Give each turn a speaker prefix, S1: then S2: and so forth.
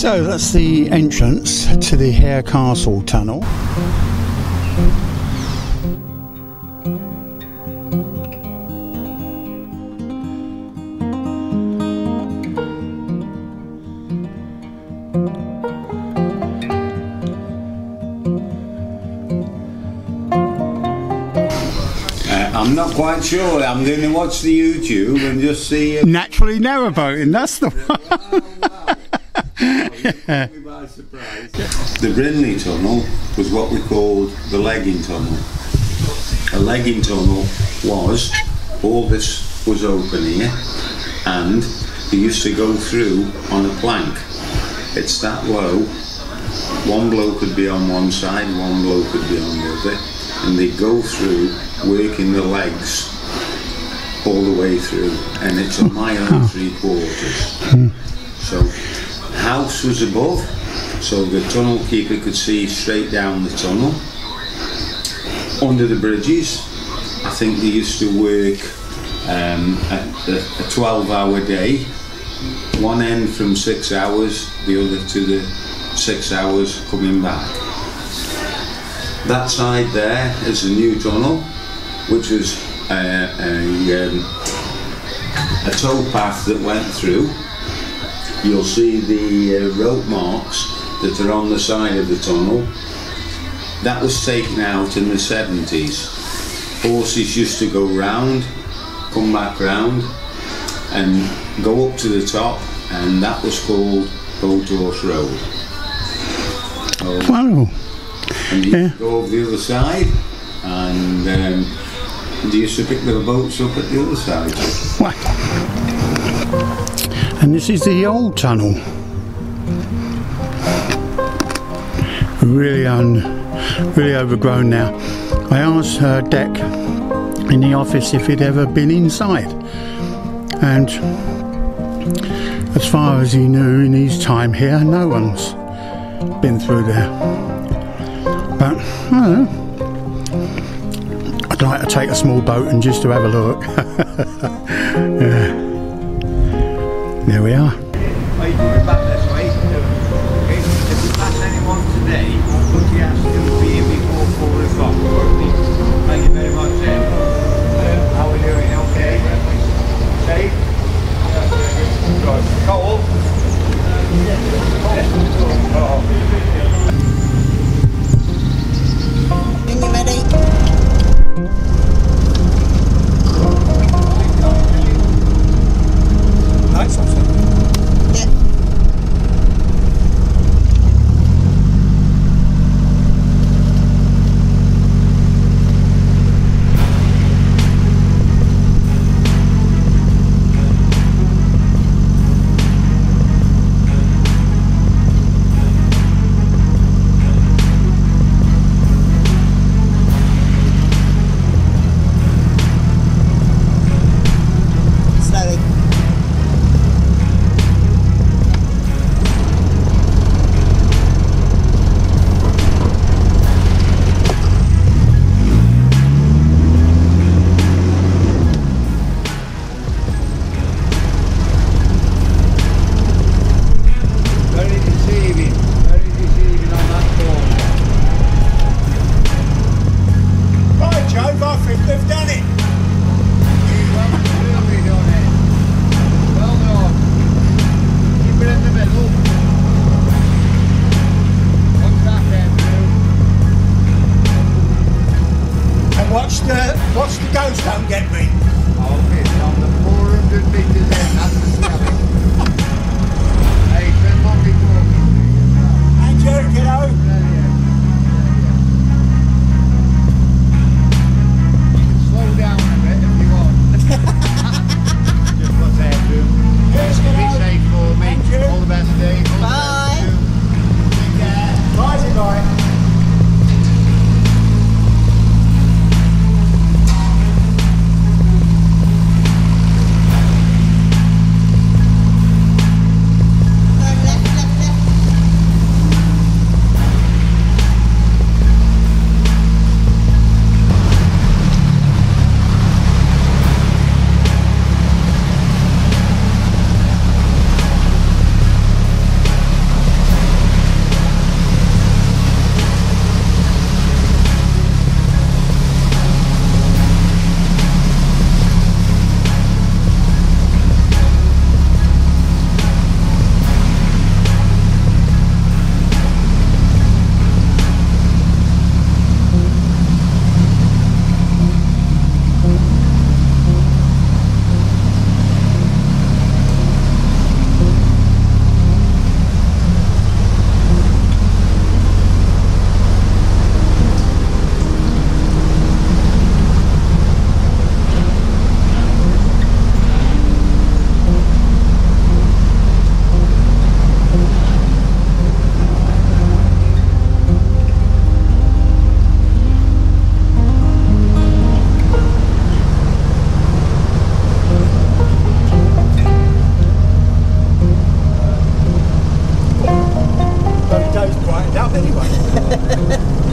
S1: So that's the entrance to the Harecastle tunnel.
S2: Uh, I'm not quite sure. I'm going to watch the YouTube and just see.
S1: Naturally narrowboating, that's the one.
S2: The Brindley Tunnel was what we called the legging tunnel. A legging tunnel was all this was open here, and they used to go through on a plank. It's that low. One blow could be on one side, one blow could be on the other, and they go through working the legs all the way through, and it's a mile and three quarters. Hmm. So, house was above, so the tunnel keeper could see straight down the tunnel. Under the bridges, I think they used to work um, a, a 12 hour day, one end from six hours, the other to the six hours coming back. That side there is a new tunnel, which was uh, a, um, a tow path that went through. You'll see the uh, rope marks that are on the side of the tunnel. That was taken out in the 70s. Horses used to go round, come back round, and go up to the top, and that was called Boat Horse Road. So,
S1: Wow.
S2: and you
S1: Yeah.
S2: go over the other side, and um, they used to pick their boats up at the other side.
S1: Wow. And this is the old tunnel. Really un, really overgrown now. I asked uh, Dec in the office if he'd ever been inside, and as far as he knew in his time here, no one's been through there. But I don't know. I'd like to take a small boat and just to have a look. There we are.
S3: Watch
S4: the ghost don't get me.
S1: help anybody.